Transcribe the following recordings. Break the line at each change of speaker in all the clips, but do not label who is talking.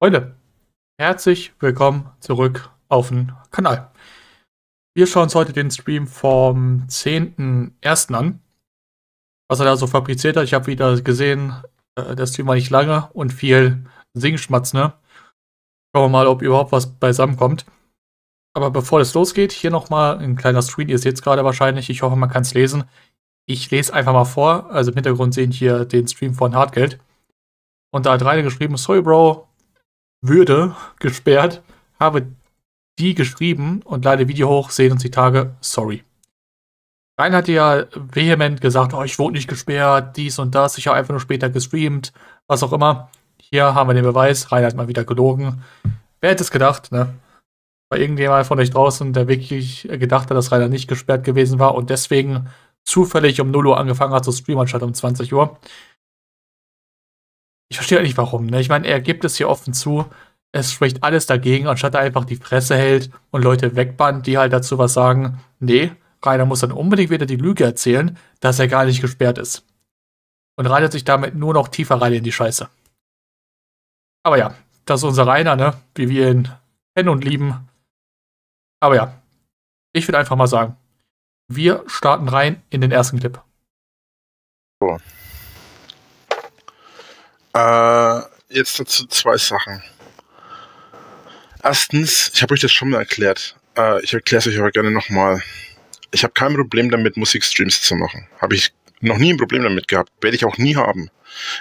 Freunde, herzlich willkommen zurück auf den Kanal. Wir schauen uns heute den Stream vom 10.01. an. Was er da so fabriziert hat. Ich habe wieder gesehen, äh, der Stream war nicht lange und viel Singschmatz, ne? Schauen wir mal, ob überhaupt was beisammenkommt. Aber bevor es losgeht, hier nochmal ein kleiner Screen. Ihr seht es gerade wahrscheinlich. Ich hoffe, man kann es lesen. Ich lese einfach mal vor. Also im Hintergrund sehen hier den Stream von Hartgeld. Und da hat Rainer geschrieben, sorry Bro, würde gesperrt, habe die geschrieben und lade Video hoch, sehen uns die Tage, sorry. Rein hatte ja vehement gesagt, oh, ich wurde nicht gesperrt, dies und das, ich habe einfach nur später gestreamt, was auch immer. Hier haben wir den Beweis, Rein hat mal wieder gelogen. Wer hätte es gedacht, ne? War irgendjemand von euch draußen, der wirklich gedacht hat, dass Rainer nicht gesperrt gewesen war und deswegen zufällig um 0 Uhr angefangen hat zu streamen, anstatt um 20 Uhr ich verstehe nicht warum. Ne? Ich meine, er gibt es hier offen zu. Es spricht alles dagegen, anstatt er einfach die Fresse hält und Leute wegbannt, die halt dazu was sagen. Nee, Rainer muss dann unbedingt wieder die Lüge erzählen, dass er gar nicht gesperrt ist. Und reitet sich damit nur noch tiefer rein in die Scheiße. Aber ja, das ist unser Rainer, ne? Wie wir ihn kennen und lieben. Aber ja, ich würde einfach mal sagen, wir starten rein in den ersten Clip.
So. Äh, jetzt dazu zwei Sachen. Erstens, ich habe euch das schon mal erklärt. Äh, ich erkläre es euch aber gerne nochmal. Ich habe kein Problem damit, Musikstreams zu machen. Habe ich noch nie ein Problem damit gehabt. Werde ich auch nie haben.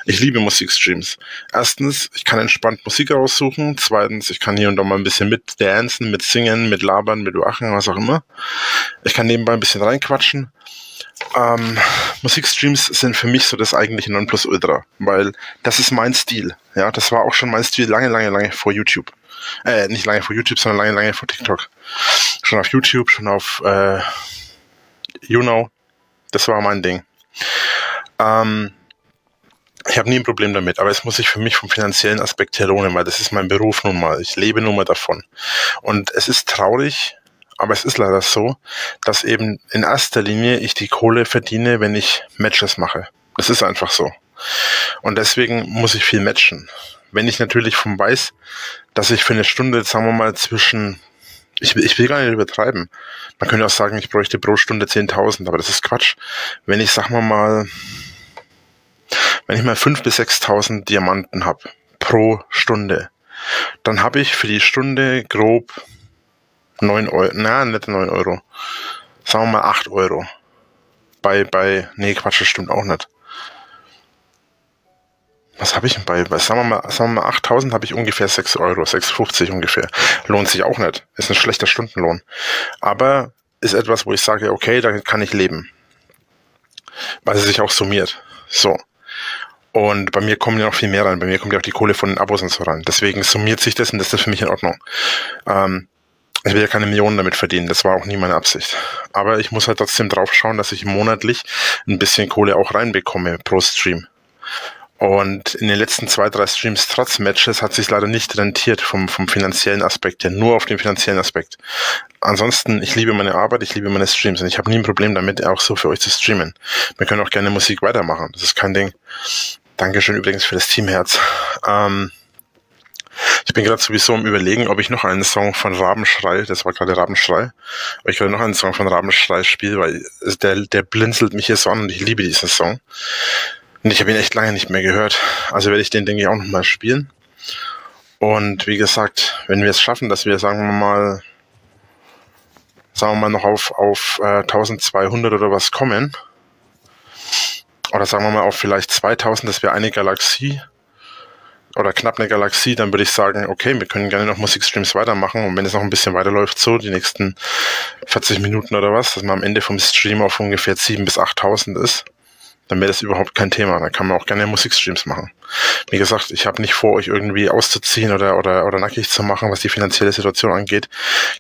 Ich liebe Musikstreams. Erstens, ich kann entspannt Musik raussuchen. Zweitens, ich kann hier und da mal ein bisschen mit dancen, mit singen, mit labern, mit wachen, was auch immer. Ich kann nebenbei ein bisschen reinquatschen. Ähm, Musikstreams sind für mich so das eigentliche Nonplusultra, weil das ist mein Stil. Ja, das war auch schon mein Stil lange, lange, lange vor YouTube. Äh, nicht lange vor YouTube, sondern lange, lange vor TikTok. Schon auf YouTube, schon auf äh, You Know. Das war mein Ding. Ähm, ich habe nie ein Problem damit, aber es muss sich für mich vom finanziellen Aspekt her lohnen, weil das ist mein Beruf nun mal. Ich lebe nun mal davon. Und es ist traurig, aber es ist leider so, dass eben in erster Linie ich die Kohle verdiene, wenn ich Matches mache. Das ist einfach so. Und deswegen muss ich viel matchen. Wenn ich natürlich vom weiß, dass ich für eine Stunde, sagen wir mal, zwischen, ich, ich will gar nicht übertreiben. Man könnte auch sagen, ich bräuchte pro Stunde 10.000, aber das ist Quatsch. Wenn ich, sagen wir mal, wenn ich mal 5.000 bis 6.000 Diamanten habe pro Stunde, dann habe ich für die Stunde grob 9 Euro, na, nicht 9 Euro. Sagen wir mal 8 Euro. Bei, bei, nee, Quatsch, das stimmt auch nicht. Was habe ich denn bei, sagen wir mal, sagen wir mal 8000 habe ich ungefähr 6 Euro, 6,50 ungefähr. Lohnt sich auch nicht. Ist ein schlechter Stundenlohn. Aber ist etwas, wo ich sage, okay, da kann ich leben. Weil es sich auch summiert. So. Und bei mir kommen ja noch viel mehr rein. Bei mir kommt ja auch die Kohle von den Abos und so rein. Deswegen summiert sich das und das ist für mich in Ordnung. Ähm, ich will ja keine Millionen damit verdienen, das war auch nie meine Absicht. Aber ich muss halt trotzdem drauf schauen, dass ich monatlich ein bisschen Kohle auch reinbekomme pro Stream. Und in den letzten zwei, drei Streams trotz Matches hat sich leider nicht rentiert vom, vom finanziellen Aspekt her, nur auf den finanziellen Aspekt. Ansonsten, ich liebe meine Arbeit, ich liebe meine Streams und ich habe nie ein Problem damit, auch so für euch zu streamen. Wir können auch gerne Musik weitermachen, das ist kein Ding. Dankeschön übrigens für das Teamherz. Ähm, ich bin gerade sowieso am überlegen, ob ich noch einen Song von Rabenschrei, das war gerade Rabenschrei, ob ich gerade noch einen Song von Rabenschrei spiele, weil der, der blinzelt mich hier so an und ich liebe diesen Song. Ich habe ihn echt lange nicht mehr gehört. Also werde ich den, denke ich, auch nochmal spielen. Und wie gesagt, wenn wir es schaffen, dass wir, sagen wir mal, sagen wir mal noch auf, auf äh, 1200 oder was kommen, oder sagen wir mal auf vielleicht 2000, dass wir eine Galaxie oder knapp eine Galaxie, dann würde ich sagen, okay, wir können gerne noch Musikstreams weitermachen und wenn es noch ein bisschen weiterläuft, so die nächsten 40 Minuten oder was, dass man am Ende vom Stream auf ungefähr 7.000 bis 8.000 ist, dann wäre das überhaupt kein Thema. Dann kann man auch gerne Musikstreams machen. Wie gesagt, ich habe nicht vor, euch irgendwie auszuziehen oder, oder, oder nackig zu machen, was die finanzielle Situation angeht.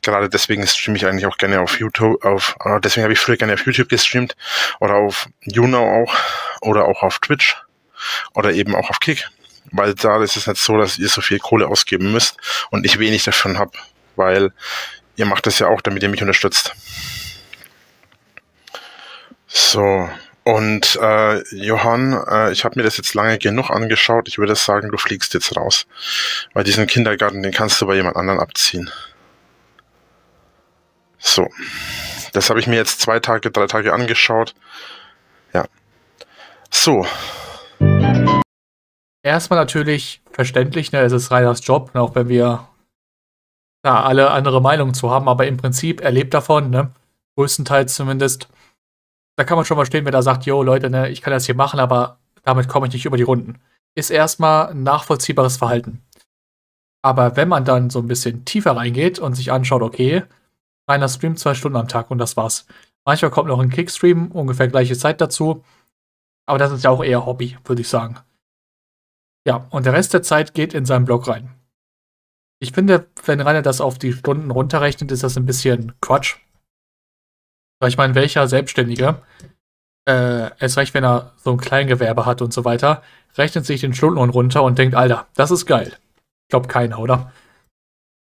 Gerade deswegen streame ich eigentlich auch gerne auf YouTube, auf, deswegen habe ich früher gerne auf YouTube gestreamt oder auf YouNow auch oder auch auf Twitch oder eben auch auf Kick weil da ist es nicht so, dass ihr so viel Kohle ausgeben müsst und ich wenig davon habe, weil ihr macht das ja auch, damit ihr mich unterstützt. So, Und äh, Johann, äh, ich habe mir das jetzt lange genug angeschaut. Ich würde sagen, du fliegst jetzt raus. Weil diesen Kindergarten, den kannst du bei jemand anderen abziehen. So. Das habe ich mir jetzt zwei Tage, drei Tage angeschaut. Ja. So.
Erstmal natürlich verständlich, ne? Es ist Reiners Job, ne? auch wenn wir da alle andere Meinungen zu haben, aber im Prinzip, er lebt davon, ne? Größtenteils zumindest da kann man schon verstehen, wenn er sagt, yo, Leute, ne, ich kann das hier machen, aber damit komme ich nicht über die Runden. Ist erstmal nachvollziehbares Verhalten. Aber wenn man dann so ein bisschen tiefer reingeht und sich anschaut, okay, einer streamt zwei Stunden am Tag und das war's. Manchmal kommt noch ein Kickstream, ungefähr gleiche Zeit dazu. Aber das ist ja auch eher Hobby, würde ich sagen. Ja, und der Rest der Zeit geht in seinen Blog rein. Ich finde, wenn Rainer das auf die Stunden runterrechnet, ist das ein bisschen Quatsch. Weil ich meine, welcher Selbstständige, äh, erst recht, wenn er so ein Kleingewerbe hat und so weiter, rechnet sich den Stundenlohn runter und denkt, Alter, das ist geil. Ich glaube keiner, oder?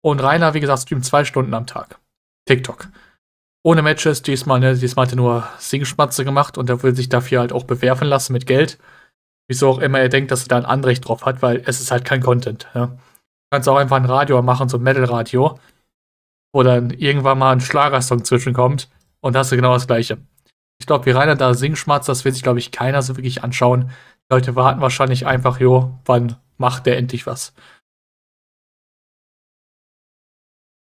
Und Rainer, wie gesagt, streamt zwei Stunden am Tag. TikTok. Ohne Matches, diesmal, ne, diesmal hat er nur Singschmatze gemacht und er will sich dafür halt auch bewerfen lassen mit Geld. Wieso auch immer er denkt, dass er da ein Anrecht drauf hat, weil es ist halt kein Content. Ja. Du kannst auch einfach ein Radio machen, so ein Metal-Radio, wo dann irgendwann mal ein Schlagersong zwischenkommt und hast du genau das Gleiche. Ich glaube, wie Rainer da Singschmatz, das will sich, glaube ich, keiner so wirklich anschauen. Die Leute warten wahrscheinlich einfach, jo, wann macht der endlich was?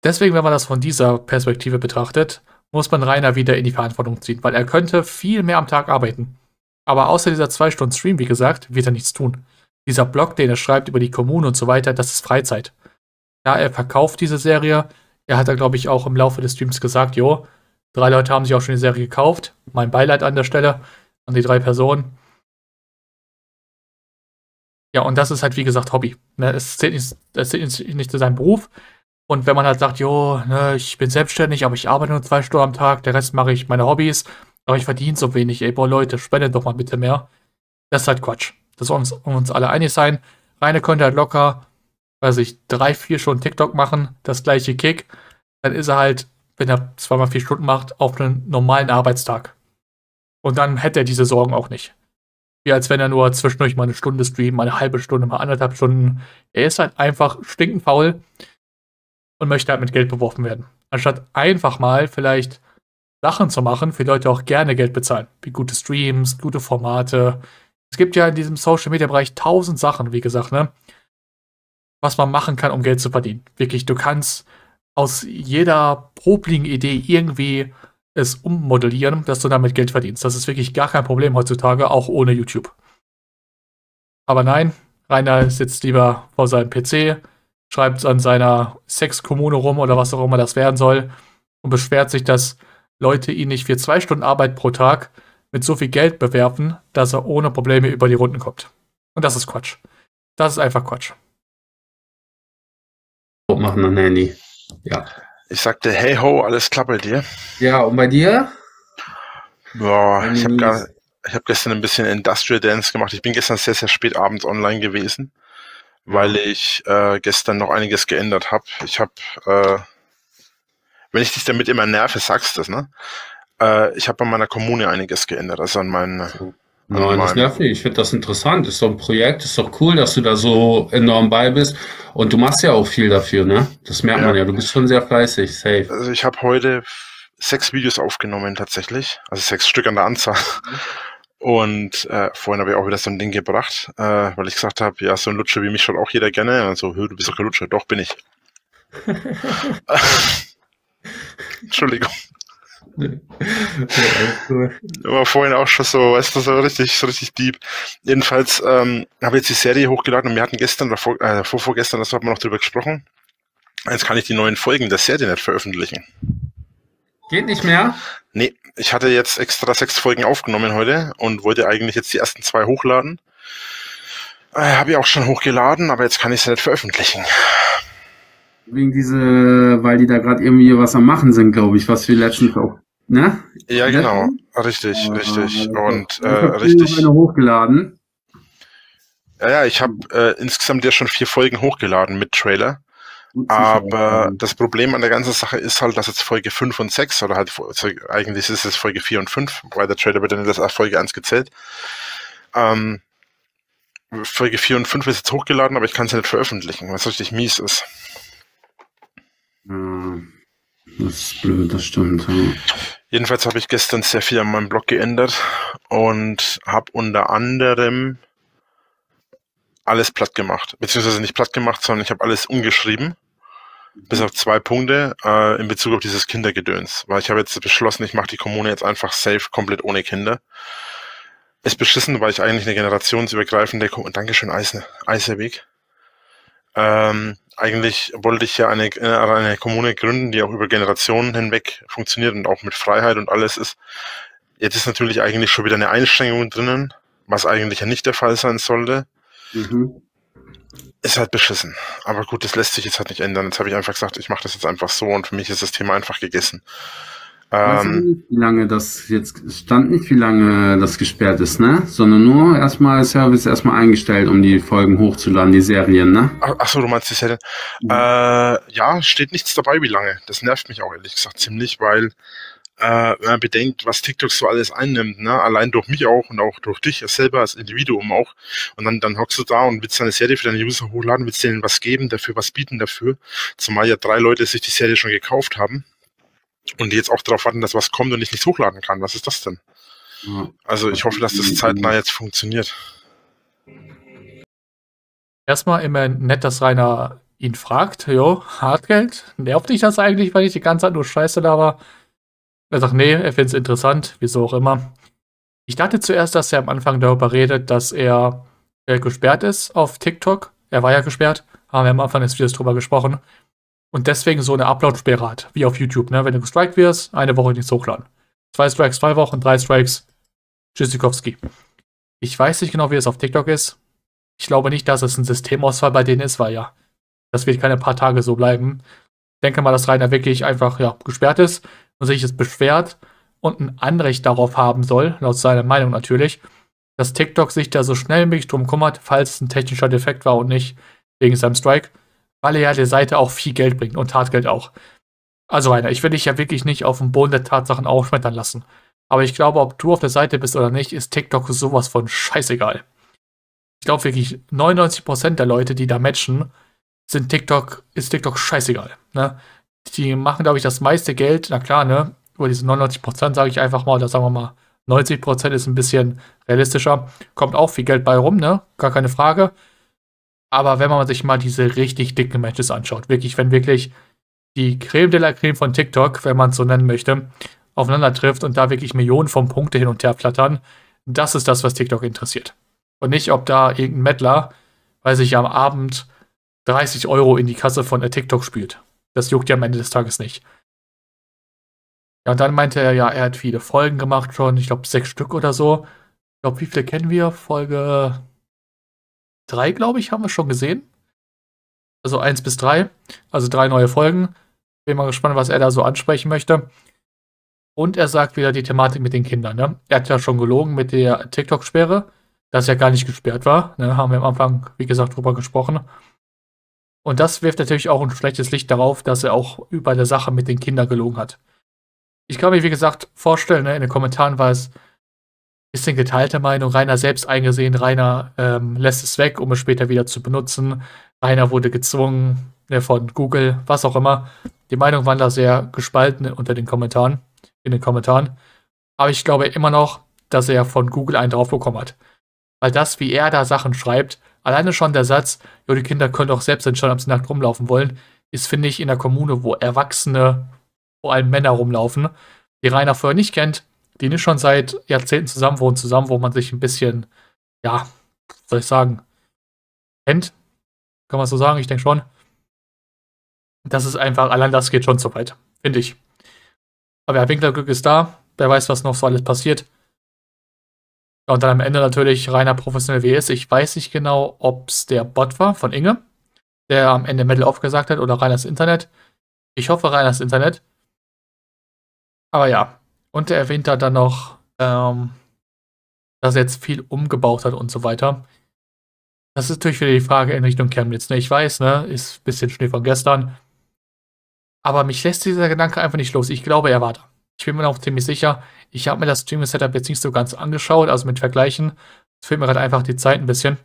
Deswegen, wenn man das von dieser Perspektive betrachtet, muss man Rainer wieder in die Verantwortung ziehen, weil er könnte viel mehr am Tag arbeiten. Aber außer dieser zwei Stunden Stream, wie gesagt, wird er nichts tun. Dieser Blog, den er schreibt über die Kommune und so weiter, das ist Freizeit. Ja, er verkauft diese Serie. Er hat da, glaube ich, auch im Laufe des Streams gesagt, jo, Drei Leute haben sich auch schon die Serie gekauft. Mein Beileid an der Stelle an die drei Personen. Ja, und das ist halt, wie gesagt, Hobby. Ne, es, zählt nicht, es zählt nicht zu seinem Beruf. Und wenn man halt sagt, jo, ne, ich bin selbstständig, aber ich arbeite nur zwei Stunden am Tag, der Rest mache ich meine Hobbys, aber ich verdiene so wenig, ey, boah, Leute, spendet doch mal bitte mehr. Das ist halt Quatsch. Das soll uns, uns alle einig sein. Reine könnte halt locker, weiß ich, drei, vier Stunden TikTok machen, das gleiche Kick. Dann ist er halt wenn er zweimal vier Stunden macht, auf einen normalen Arbeitstag. Und dann hätte er diese Sorgen auch nicht. Wie als wenn er nur zwischendurch mal eine Stunde streamt, mal eine halbe Stunde, mal anderthalb Stunden. Er ist halt einfach stinkend faul und möchte halt mit Geld beworfen werden. Anstatt einfach mal vielleicht Sachen zu machen, für Leute auch gerne Geld bezahlen. Wie gute Streams, gute Formate. Es gibt ja in diesem Social Media Bereich tausend Sachen, wie gesagt, ne? Was man machen kann, um Geld zu verdienen. Wirklich, du kannst aus jeder popligen Idee irgendwie es ummodellieren, dass du damit Geld verdienst. Das ist wirklich gar kein Problem heutzutage, auch ohne YouTube. Aber nein, Rainer sitzt lieber vor seinem PC, schreibt an seiner Sexkommune rum oder was auch immer das werden soll und beschwert sich, dass Leute ihn nicht für zwei Stunden Arbeit pro Tag mit so viel Geld bewerfen, dass er ohne Probleme über die Runden kommt. Und das ist Quatsch. Das ist einfach Quatsch.
Machen an Handy.
Ja. Ich sagte, hey ho, alles klar bei dir?
Ja, und bei dir?
Boah, ich habe hab gestern ein bisschen Industrial Dance gemacht. Ich bin gestern sehr, sehr spät abends online gewesen, weil ich äh, gestern noch einiges geändert habe. Ich habe, äh, wenn ich dich damit immer nerve, sagst du das, ne? Äh, ich habe an meiner Kommune einiges geändert, also an meinen
Nein, das nervt nicht. Ich finde das interessant. Ist doch ein Projekt, ist doch cool, dass du da so enorm bei bist. Und du machst ja auch viel dafür, ne? Das merkt ja. man ja. Du bist schon sehr fleißig, safe.
Also ich habe heute sechs Videos aufgenommen tatsächlich. Also sechs Stück an der Anzahl. Und äh, vorhin habe ich auch wieder so ein Ding gebracht, äh, weil ich gesagt habe, ja, so ein Lutscher wie mich schaut auch jeder gerne. Also, du bist doch kein Lutscher. Doch, bin ich. Entschuldigung. War vorhin auch schon so, weißt du, so richtig, so richtig deep. Jedenfalls ähm, habe ich jetzt die Serie hochgeladen und wir hatten gestern oder vor, äh, vor, vorgestern, das haben wir noch drüber gesprochen. Jetzt kann ich die neuen Folgen der Serie nicht veröffentlichen.
Geht nicht mehr?
Nee, ich hatte jetzt extra sechs Folgen aufgenommen heute und wollte eigentlich jetzt die ersten zwei hochladen. Äh, habe ich auch schon hochgeladen, aber jetzt kann ich sie nicht veröffentlichen.
Wegen diese, weil die da gerade irgendwie was am machen sind, glaube ich, was wir letztens auch Ne?
Ja, genau. Richtig, ah, richtig. Und äh, richtig.
Eine hochgeladen.
Ja, ja, ich habe äh, insgesamt ja schon vier Folgen hochgeladen mit Trailer. Aber das Problem an der ganzen Sache ist halt, dass jetzt Folge 5 und 6, oder halt eigentlich ist es Folge 4 und 5, weil der Trailer wird dann in das Folge 1 gezählt. Ähm, Folge 4 und 5 ist jetzt hochgeladen, aber ich kann es ja nicht veröffentlichen, was richtig mies ist.
Ja, das ist blöd, das stimmt. Ja.
Jedenfalls habe ich gestern sehr viel an meinem Blog geändert und habe unter anderem alles platt gemacht. Beziehungsweise nicht platt gemacht, sondern ich habe alles umgeschrieben. Bis auf zwei Punkte äh, in Bezug auf dieses Kindergedöns. Weil ich habe jetzt beschlossen, ich mache die Kommune jetzt einfach safe, komplett ohne Kinder. Ist beschissen, weil ich eigentlich eine generationsübergreifende, Dankeschön, Eise, Eiseweg. Ähm, eigentlich wollte ich ja eine, äh, eine Kommune gründen, die auch über Generationen hinweg funktioniert und auch mit Freiheit und alles ist. Jetzt ist natürlich eigentlich schon wieder eine Einschränkung drinnen, was eigentlich ja nicht der Fall sein sollte. Mhm. Ist halt beschissen. Aber gut, das lässt sich jetzt halt nicht ändern. Jetzt habe ich einfach gesagt, ich mache das jetzt einfach so und für mich ist das Thema einfach gegessen.
Ähm, nicht, wie lange das jetzt stand nicht, wie lange das gesperrt ist, ne? Sondern nur erstmal Service erstmal eingestellt, um die Folgen hochzuladen, die Serien, ne?
Achso, du meinst die Serien. Mhm. Äh, ja, steht nichts dabei, wie lange. Das nervt mich auch ehrlich gesagt ziemlich, weil äh, wenn man bedenkt, was TikTok so alles einnimmt, ne? allein durch mich auch und auch durch dich selber als Individuum auch. Und dann, dann hockst du da und willst deine Serie für deine User hochladen, willst denen was geben dafür, was bieten dafür. Zumal ja drei Leute sich die Serie schon gekauft haben und die jetzt auch darauf warten, dass was kommt und ich nicht hochladen kann. Was ist das denn? Also ich hoffe, dass das zeitnah jetzt funktioniert.
Erstmal immer nett, dass Rainer ihn fragt, jo, Hartgeld, nervt dich das eigentlich, weil ich die ganze Zeit nur Scheiße da war? Er sagt, nee, er findet es interessant, wieso auch immer. Ich dachte zuerst, dass er am Anfang darüber redet, dass er äh, gesperrt ist auf TikTok. Er war ja gesperrt, haben wir am Anfang des Videos drüber gesprochen. Und deswegen so eine Upload-Sperre hat, wie auf YouTube. Ne? Wenn du gestrikt wirst, eine Woche nichts hochladen. Zwei Strikes, zwei Wochen, drei Strikes, Tschüssikowski. Ich weiß nicht genau, wie es auf TikTok ist. Ich glaube nicht, dass es ein Systemausfall bei denen ist, weil ja, das wird keine paar Tage so bleiben. Ich denke mal, dass Rainer wirklich einfach ja, gesperrt ist und sich jetzt beschwert und ein Anrecht darauf haben soll, laut seiner Meinung natürlich, dass TikTok sich da so schnell wie möglich drum kümmert, falls es ein technischer Defekt war und nicht wegen seinem Strike, weil er ja der Seite auch viel Geld bringt und Tatgeld auch. Also Rainer, ich will dich ja wirklich nicht auf dem Boden der Tatsachen aufschmettern lassen. Aber ich glaube, ob du auf der Seite bist oder nicht, ist TikTok sowas von scheißegal. Ich glaube wirklich, 99% der Leute, die da matchen, sind TikTok, ist TikTok scheißegal. Ne? Die machen, glaube ich, das meiste Geld, na klar, ne? Über diese 99% sage ich einfach mal, oder sagen wir mal, 90% ist ein bisschen realistischer. Kommt auch viel Geld bei rum, ne? Gar keine Frage. Aber wenn man sich mal diese richtig dicken Matches anschaut, wirklich, wenn wirklich die Creme de la Creme von TikTok, wenn man es so nennen möchte, aufeinander trifft und da wirklich Millionen von Punkte hin und her flattern, das ist das, was TikTok interessiert. Und nicht, ob da irgendein Mettler, weil sich am Abend 30 Euro in die Kasse von TikTok spielt. Das juckt ja am Ende des Tages nicht. Ja, und dann meinte er ja, er hat viele Folgen gemacht schon, ich glaube sechs Stück oder so. Ich glaube, wie viele kennen wir? Folge drei, glaube ich, haben wir schon gesehen. Also eins bis drei. Also drei neue Folgen. Bin mal gespannt, was er da so ansprechen möchte. Und er sagt wieder die Thematik mit den Kindern. Ne? Er hat ja schon gelogen mit der TikTok-Sperre, dass er gar nicht gesperrt war. Ne? Haben wir am Anfang, wie gesagt, drüber gesprochen. Und das wirft natürlich auch ein schlechtes Licht darauf, dass er auch über der Sache mit den Kindern gelogen hat. Ich kann mir, wie gesagt, vorstellen, ne, in den Kommentaren war es bisschen geteilte Meinung. Rainer selbst eingesehen, Rainer ähm, lässt es weg, um es später wieder zu benutzen. Rainer wurde gezwungen ne, von Google, was auch immer. Die Meinungen waren da sehr gespalten unter den Kommentaren, in den Kommentaren. Aber ich glaube immer noch, dass er von Google einen drauf bekommen hat. Weil das, wie er da Sachen schreibt, Alleine schon der Satz, ja, die Kinder können doch selbst entscheiden, ob sie nackt rumlaufen wollen, ist, finde ich, in der Kommune, wo Erwachsene, vor allem Männer rumlaufen, die Rainer vorher nicht kennt, die nicht schon seit Jahrzehnten zusammen wohnen, zusammen, wo man sich ein bisschen, ja, soll ich sagen, kennt. Kann man so sagen, ich denke schon. Das ist einfach, allein das geht schon zu weit, finde ich. Aber ja, Winklerglück ist da. Wer weiß, was noch so alles passiert. Und dann am Ende natürlich reiner professionell WS. Ich weiß nicht genau, ob es der Bot war von Inge, der am Ende Metal aufgesagt hat oder Reiners Internet. Ich hoffe Reiners Internet. Aber ja. Und er erwähnt da dann noch, ähm, dass er jetzt viel umgebaut hat und so weiter. Das ist natürlich wieder die Frage in Richtung Chemnitz. Ne? Ich weiß, ne, ist ein bisschen Schnee von gestern. Aber mich lässt dieser Gedanke einfach nicht los. Ich glaube, er war da. Ich bin mir auch ziemlich sicher. Ich habe mir das Streaming-Setup jetzt nicht so ganz angeschaut, also mit Vergleichen. Es fehlt mir gerade einfach die Zeit ein bisschen.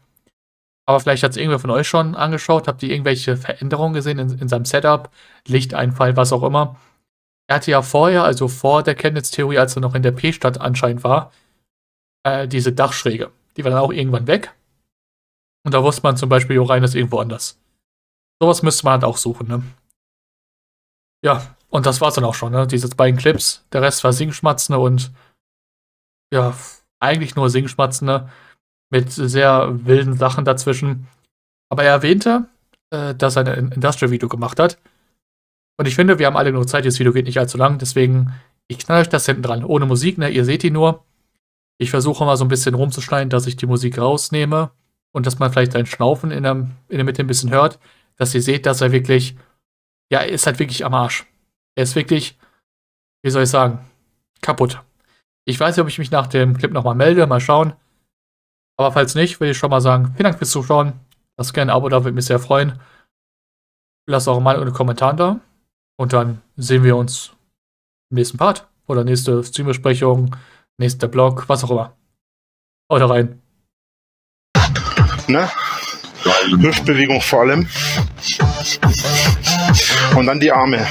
Aber vielleicht hat es irgendwer von euch schon angeschaut. Habt ihr irgendwelche Veränderungen gesehen in, in seinem Setup? Lichteinfall, was auch immer. Er hatte ja vorher, also vor der Chemnitz-Theorie, als er noch in der P-Stadt anscheinend war, äh, diese Dachschräge. Die war dann auch irgendwann weg. Und da wusste man zum Beispiel, Jorein ist irgendwo anders. Sowas müsste man halt auch suchen, ne? Ja, und das war's dann auch schon, ne? Diese beiden Clips. Der Rest war Singschmatzende und ja, eigentlich nur Singschmatzende mit sehr wilden Sachen dazwischen. Aber er erwähnte, äh, dass er ein Industrial-Video gemacht hat. Und ich finde, wir haben alle genug Zeit. Das Video geht nicht allzu lang, deswegen ich knall euch das hinten dran. Ohne Musik, ne? Ihr seht ihn nur. Ich versuche mal so ein bisschen rumzuschneiden, dass ich die Musik rausnehme und dass man vielleicht sein Schnaufen in der, in der Mitte ein bisschen hört, dass ihr seht, dass er wirklich, ja, er ist halt wirklich am Arsch. Er ist wirklich, wie soll ich sagen, kaputt. Ich weiß nicht, ob ich mich nach dem Clip nochmal melde, mal schauen. Aber falls nicht, will ich schon mal sagen, vielen Dank fürs Zuschauen. Lasst gerne ein Abo da, würde mich sehr freuen. Lasst auch mal einen Kommentar da. Und dann sehen wir uns im nächsten Part oder nächste Streambesprechung, nächster Blog, was auch immer. Haut rein
ne? Hüftbewegung vor allem. Und dann die Arme.